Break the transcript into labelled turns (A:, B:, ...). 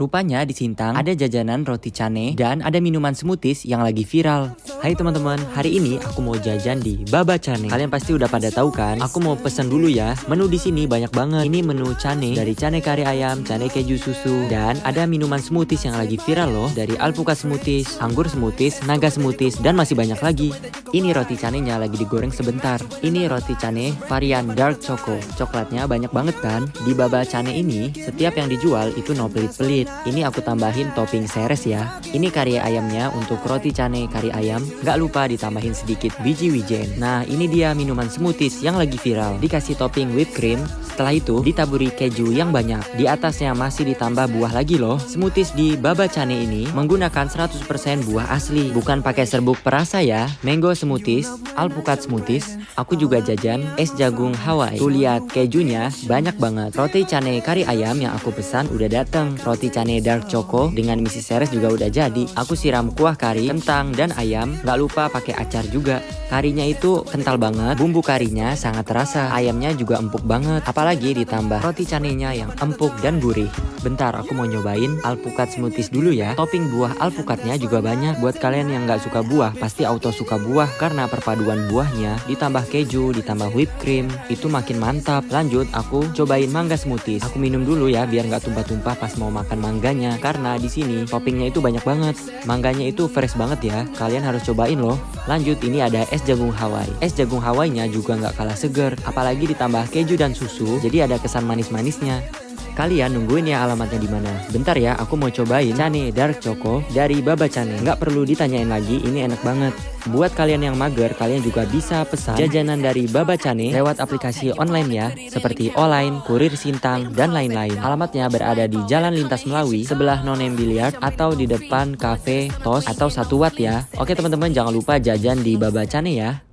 A: Rupanya di Sintang ada jajanan roti cane dan ada minuman smoothies yang lagi viral. Hai teman-teman, hari ini aku mau jajan di Baba Cane. Kalian pasti udah pada tahu kan? Aku mau pesen dulu ya. Menu di sini banyak banget. Ini menu cane dari cane kari ayam, cane keju susu, dan ada minuman smoothies yang lagi viral loh dari alpukat smoothies, anggur smoothies, naga smoothies, dan masih banyak lagi. Ini roti canenya lagi digoreng sebentar. Ini roti cane varian dark choco. Coklatnya banyak banget kan? Di Baba Cane ini, setiap yang dijual itu no pelit-pelit. Ini aku tambahin topping seres ya. Ini kari ayamnya untuk roti cane kari ayam. Gak lupa ditambahin sedikit biji wijen. Nah ini dia minuman smoothies yang lagi viral. Dikasih topping whipped cream. Setelah itu ditaburi keju yang banyak. Di atasnya masih ditambah buah lagi loh. Smoothies di Baba Cane ini menggunakan 100% buah asli. Bukan pakai serbuk perasa ya. Mango smoothies, alpukat smoothies. Aku juga jajan es jagung Hawaii. Tuh lihat kejunya banyak banget. Roti cane kari ayam yang aku pesan udah dateng. Roti cane dark choco dengan misi seres juga udah jadi. Aku siram kuah kari, kentang, dan ayam. Gak lupa pakai acar juga. Karinya itu kental banget, bumbu karinya sangat terasa. Ayamnya juga empuk banget, apalagi ditambah roti canenya yang empuk dan gurih. Bentar, aku mau nyobain alpukat smoothies dulu ya. Topping buah alpukatnya juga banyak. Buat kalian yang gak suka buah, pasti auto suka buah karena perpaduan buahnya ditambah keju, ditambah whipped cream, itu makin mantap. Lanjut, aku cobain mangga smoothies. Aku minum dulu ya biar nggak tumpah-tumpah pas mau makan mangganya karena di sini toppingnya itu banyak banget. Mangganya itu fresh banget ya. Kalian harus cobain loh. Lanjut, ini ada es jagung Hawaii. Es jagung Hawaii-nya juga nggak kalah seger, apalagi ditambah keju dan susu, jadi ada kesan manis-manisnya. Kalian nungguin ya alamatnya di mana. Bentar ya, aku mau cobain Cane Dark Choco dari Baba Cane. Nggak perlu ditanyain lagi, ini enak banget. Buat kalian yang mager, kalian juga bisa pesan jajanan dari Baba Cane lewat aplikasi online ya, seperti Online, Kurir Sintang, dan lain-lain. Alamatnya berada di Jalan Lintas Melawi, sebelah Nonem Biliard, atau di depan Cafe Tos atau Satu Watt ya. Oke teman-teman, jangan lupa jajan di Baba Cane ya.